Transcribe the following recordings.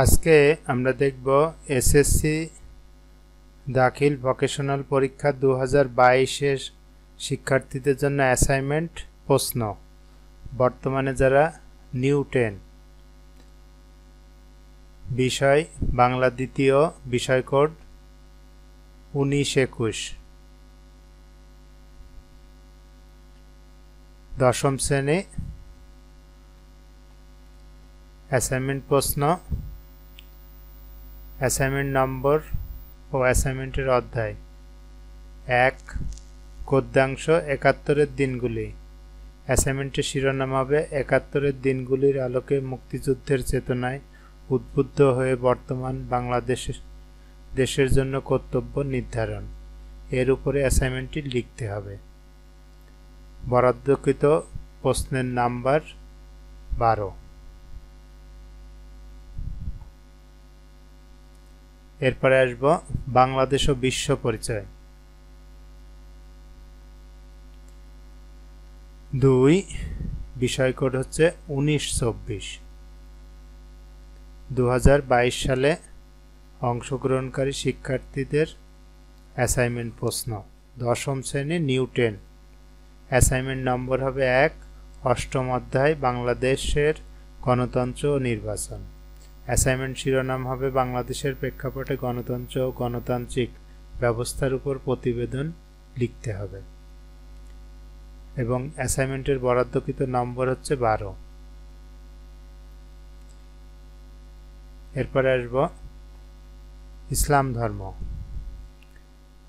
আজকে আমরা দেখব এসএসসি দাখিল ভোকেশনাল পরীক্ষা দু হাজার বাইশের শিক্ষার্থীদের জন্য অ্যাসাইনমেন্ট প্রশ্ন। বর্তমানে যারা নিউ টেন বিষয়, বাংলা দ্বিতীয় বিষয় কোড উনিশ একুশ। দশম শ্রেণি। অ্যাসাইনমেন্ট প্রশ্ন অ্যাসাইনমেন্ট নম্বর ও অ্যাসাইনমেন্টের অধ্যায়। এক, গদ্যাংশ একাত্তরের দিনগুলি। অ্যাসাইনমেন্টের শিরোনাম হবে, একাত্তরের দিনগুলির আলোকে মুক্তিযুদ্ধের চেতনায় উদ্বুদ্ধ হয়ে বর্তমান বাংলাদেশের দেশের জন্য কর্তব্য নির্ধারণ। এর উপরে অ্যাসাইনমেন্টটি লিখতে হবে। বরাদ্দকৃত প্রশ্নের নাম্বার বারো। এরপরে আসব বাংলাদেশ ও বিশ্ব পরিচয়। দুই, বিষয় কোড হচ্ছে উনিশ চব্বিশ। দু সালে অংশগ্রহণকারী শিক্ষার্থীদের অ্যাসাইনমেন্ট প্রশ্ন। দশম শ্রেণি নিউ টেন। অ্যাসাইনমেন্ট নম্বর হবে এক, অষ্টম অধ্যায় বাংলাদেশের গণতন্ত্র ও নির্বাচন। অ্যাসাইনমেন্ট শিরোনাম হবে বাংলাদেশের প্রেক্ষাপটে গণতন্ত্র ও গণতান্ত্রিক ব্যবস্থার উপর প্রতিবেদন লিখতে হবে। এবং অ্যাসাইনমেন্টের বরাদ্দকৃত নম্বর হচ্ছে বারো। এরপরে আসব ইসলাম ধর্ম।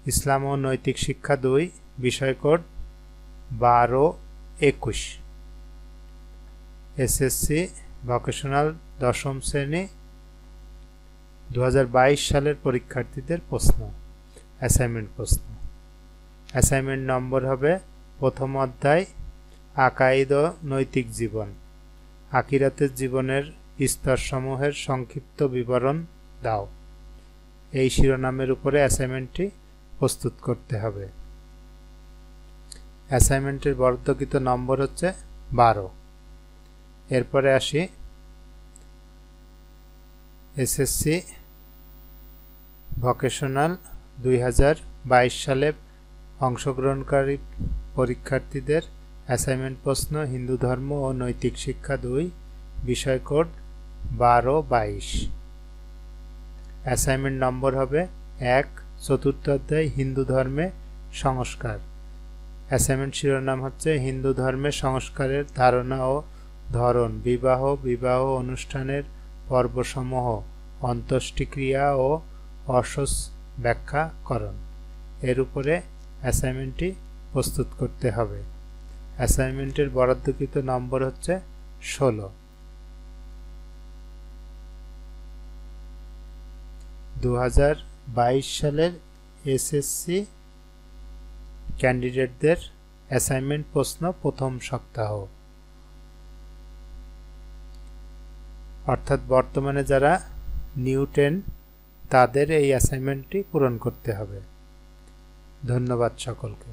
ইসলাম ও নৈতিক শিক্ষা দুই, বিষয় কোড বারো একুশ। এসএসসি ভোকেশনাল দশম শ্রেণি দু হাজার বাইশ সালের পরীক্ষার্থীদের প্রশ্ন অ্যাসাইনমেন্ট প্রশ্ন। অ্যাসাইনমেন্ট নম্বর হবে প্রথম অধ্যায়, আকাইদ নৈতিক জীবন। আকিরাতের জীবনের স্তরসমূহের সংক্ষিপ্ত বিবরণ দাও। এই শিরোনামের উপরে অ্যাসাইনমেন্টটি প্রস্তুত করতে হবে। অ্যাসাইনমেন্টের বরাদ্দকৃত নম্বর হচ্ছে বারো। এরপরে আসি এসএসসি ভোকেশনাল দুই সালে অংশগ্রহণকারী পরীক্ষার্থীদের অ্যাসাইনমেন্ট প্রশ্ন, হিন্দু ধর্ম ও নৈতিক শিক্ষা দুই, বিষয় কোড বারো বাইশ। অ্যাসাইনমেন্ট নম্বর হবে এক, চতুর্থ অধ্যায়, হিন্দু ধর্মে সংস্কার। অ্যাসাইনমেন্ট শিরোনাম হচ্ছে হিন্দু ধর্মে সংস্কারের ধারণা ও ধরন, বিবাহ বিবাহ অনুষ্ঠানের পর্বসমূহ অন্ত্যেষ্টিক্রিয়া ও অসস ব্যাখ্যা করণ। এর উপরে অ্যাসাইনমেন্টটি প্রস্তুত করতে হবে। অ্যাসাইনমেন্টের বরাদ্দকৃত নম্বর হচ্ছে ষোলো। দু সালের এসএসসি ক্যান্ডিডেটদের অ্যাসাইনমেন্ট প্রশ্ন প্রথম সপ্তাহ। অর্থাৎ বর্তমানে যারা নিউটেন তাদের এই অ্যাসাইনমেন্টটি পূরণ করতে হবে। ধন্যবাদ সকলকে।